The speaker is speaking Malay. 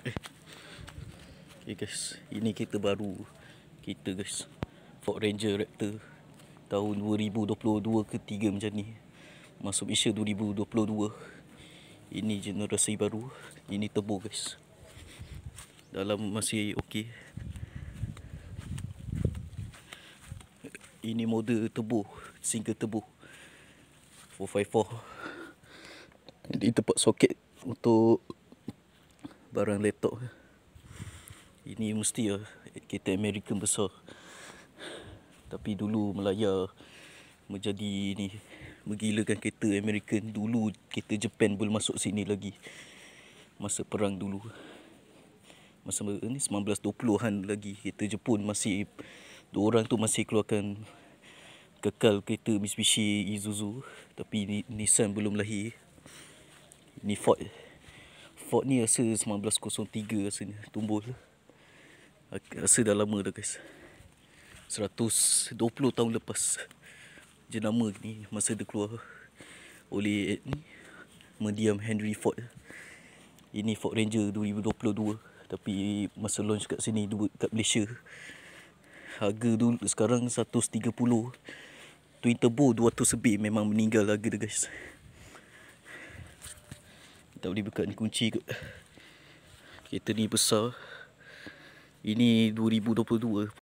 Eh. Okay guys, ini kereta baru kita guys. Ford Ranger Raptor tahun 2022 ke 3 macam ni. Masuk Malaysia 2022. Ini generasi baru. Ini turbo guys. Dalam masih okey. Ini model turbo, single turbo. 454. Ini tempat soket untuk barang laptop ini mesti lah kereta American besar. Tapi dulu Melaya menjadi ni menggilakan kereta American dulu kereta Japan boleh masuk sini lagi. Masa perang dulu. Masa ni 1920-an lagi kereta Jepun masih dua orang tu masih keluarkan kekal kereta Mitsubishi Isuzu. Tapi Nissan belum lahir. Ni Ford Ford ni rasa 1903 rasanya tumbuh. Rasa dah lama dah guys. 120 tahun lepas jenama ni masa dia keluar oleh ni mendiam Henry Ford. Ini Ford Ranger 2022 tapi masa launch kat sini kat Malaysia harga dulu sekarang 130 Twin turbo 200 lebih memang meninggal harga dia guys. Tak boleh buka ni kunci kot. Kereta ni besar. Ini 2022